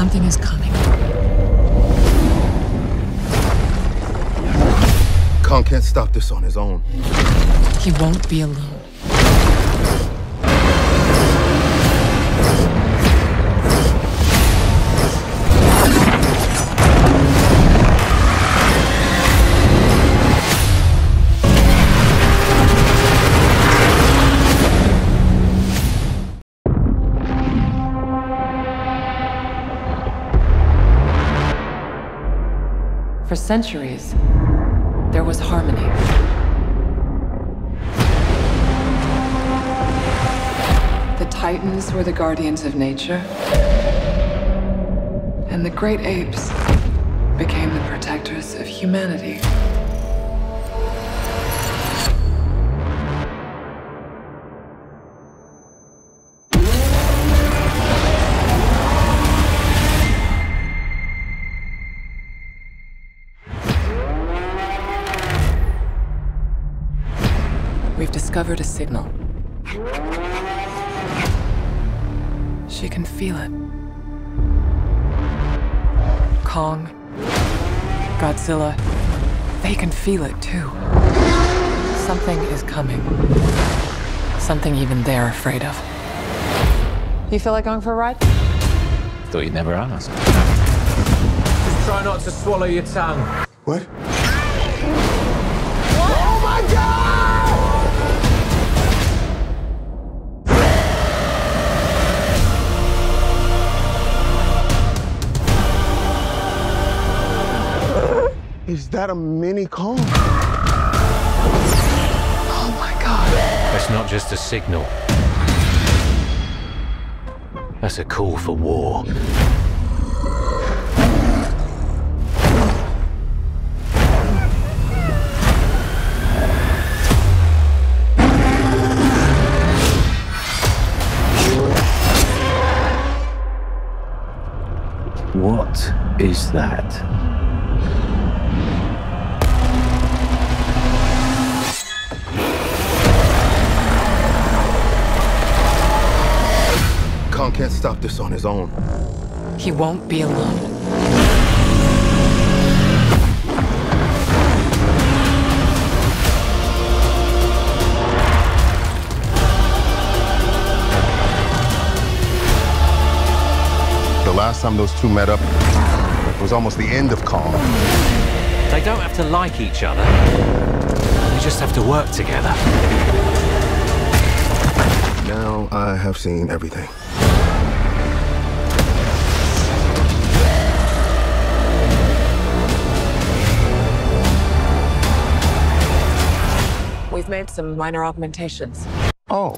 Something is coming. Kong can't stop this on his own. He won't be alone. For centuries, there was harmony. The Titans were the guardians of nature, and the great apes became the protectors of humanity. We've discovered a signal. She can feel it. Kong, Godzilla, they can feel it too. Something is coming. Something even they're afraid of. You feel like going for a ride? Thought you'd never ask. Just try not to swallow your tongue. What? Is that a mini Kong? Oh my god. That's not just a signal. That's a call for war. What is that? Kong can't stop this on his own. He won't be alone. The last time those two met up it was almost the end of Kong. They don't have to like each other. They just have to work together. Now I have seen everything. Made some minor augmentations. Oh,